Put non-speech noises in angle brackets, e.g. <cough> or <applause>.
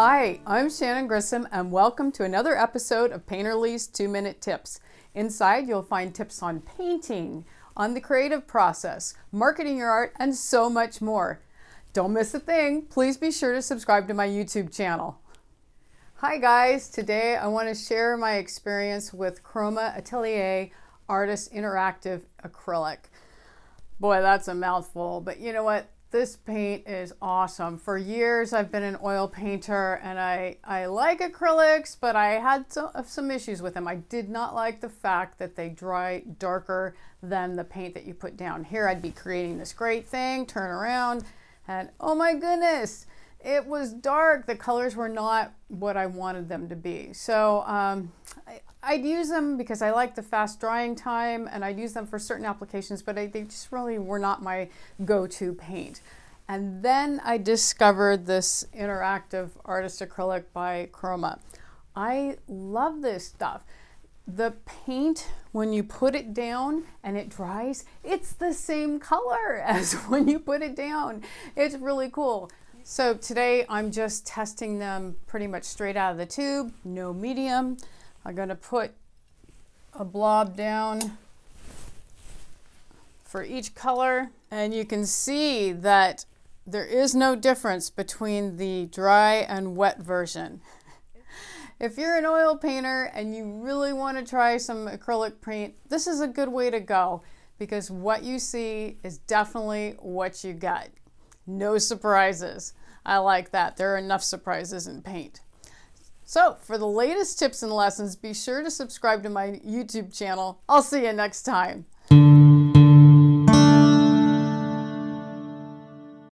Hi, I'm Shannon Grissom, and welcome to another episode of Painterly's 2 Minute Tips. Inside, you'll find tips on painting, on the creative process, marketing your art, and so much more. Don't miss a thing. Please be sure to subscribe to my YouTube channel. Hi, guys. Today, I want to share my experience with Chroma Atelier Artist Interactive Acrylic. Boy, that's a mouthful, but you know what? This paint is awesome. For years, I've been an oil painter and I, I like acrylics, but I had some, uh, some issues with them. I did not like the fact that they dry darker than the paint that you put down. Here, I'd be creating this great thing, turn around, and oh my goodness, it was dark. The colors were not what I wanted them to be. So um, I, I'd use them because I like the fast drying time and I'd use them for certain applications, but I, they just really were not my go-to paint. And then I discovered this interactive artist acrylic by Chroma. I love this stuff. The paint, when you put it down and it dries, it's the same color <laughs> as when you put it down. It's really cool. So today I'm just testing them pretty much straight out of the tube, no medium. I'm going to put a blob down for each color and you can see that there is no difference between the dry and wet version. <laughs> If you're an oil painter and you really want to try some acrylic paint, this is a good way to go because what you see is definitely what you get. No surprises. I like that. There are enough surprises in paint. So, for the latest tips and lessons, be sure to subscribe to my YouTube channel. I'll see you next time.